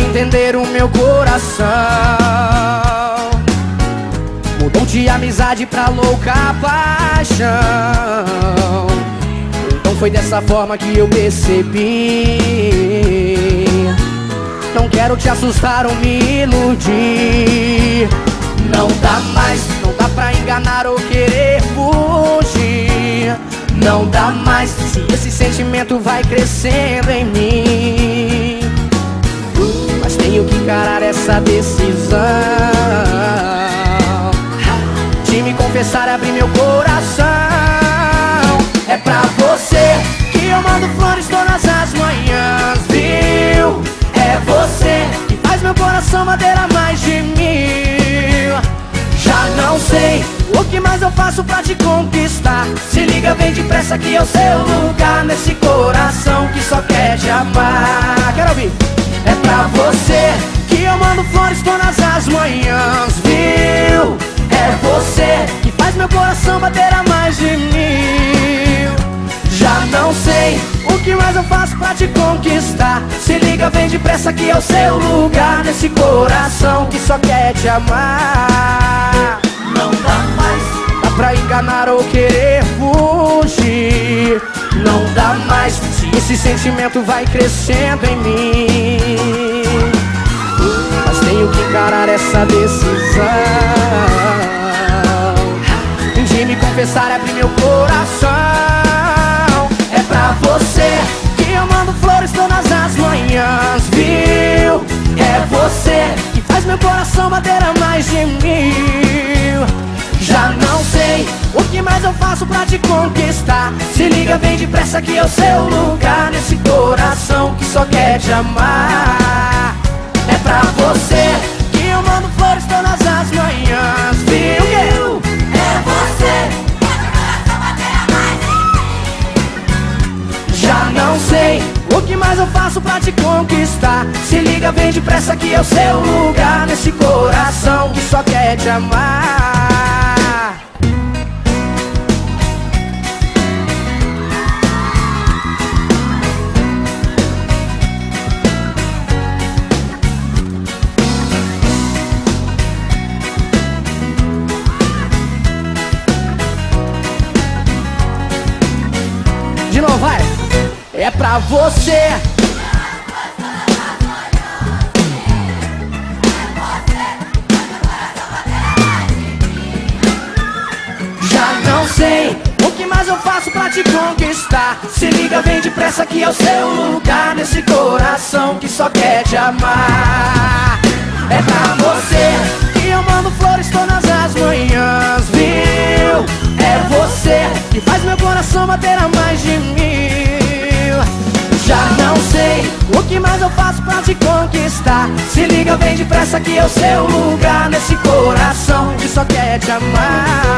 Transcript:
entender o meu coração. Mudou de amizade pra louca paixão. Então foi dessa forma que eu percebi. Não quero te assustar ou me iludir. Não dá mais, não dá pra enganar ou querer fugir. Não dá mais, se esse sentimento vai crescendo em mim. Essa decisão de me confessar abrir meu coração. É pra você que eu mando flores todas as manhãs, viu? É você que faz meu coração bater a mais de mil. Já não sei o que mais eu faço pra te conquistar. Se liga, vem depressa que é o seu lugar nesse coração que só quer te amar. Meu coração bater a mais de mil. Já não sei o que mais eu faço pra te conquistar. Se liga, vem depressa que é o seu lugar nesse coração que só quer te amar. Não dá mais, dá pra enganar ou querer fugir. Não dá mais, se esse sentimento vai crescendo em mim. Mas tenho que encarar essa decisão e abrir meu coração. É pra você que eu mando flores todas as manhãs, viu? É você que faz meu coração bater a mais de mil. Já não sei o que mais eu faço pra te conquistar. Se liga, vem depressa que é o seu lugar nesse coração que só quer te amar. Mais eu faço pra te conquistar. Se liga, vem depressa que é o seu lugar nesse coração que só quer te amar. De novo, vai. É pra você. Já não sei o que mais eu faço pra te conquistar. Se liga, vem depressa que é o seu lugar nesse coração que só quer te amar. É pra você que eu mando flores todas as manhãs, viu? É você que faz meu coração bater a conquistar Se liga bem depressa que é o seu lugar Nesse coração que só quer te amar.